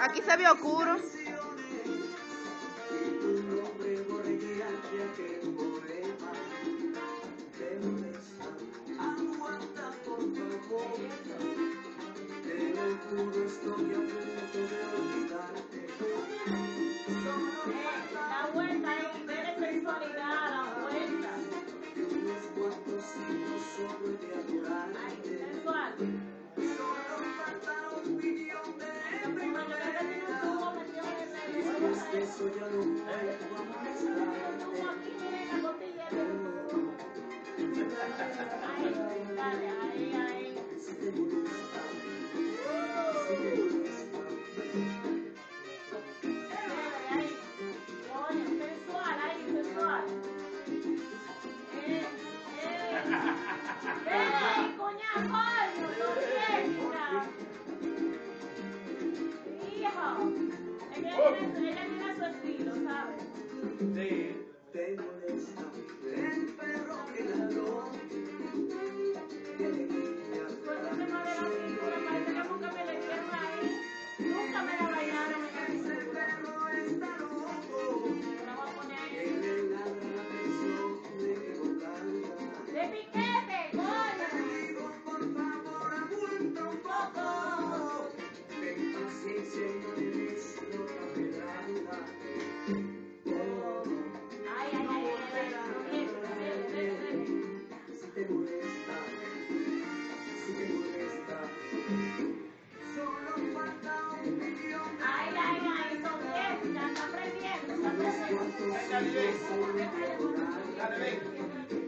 Aquí se ve oscuro. Tubo aquí, miren Then fiestas, está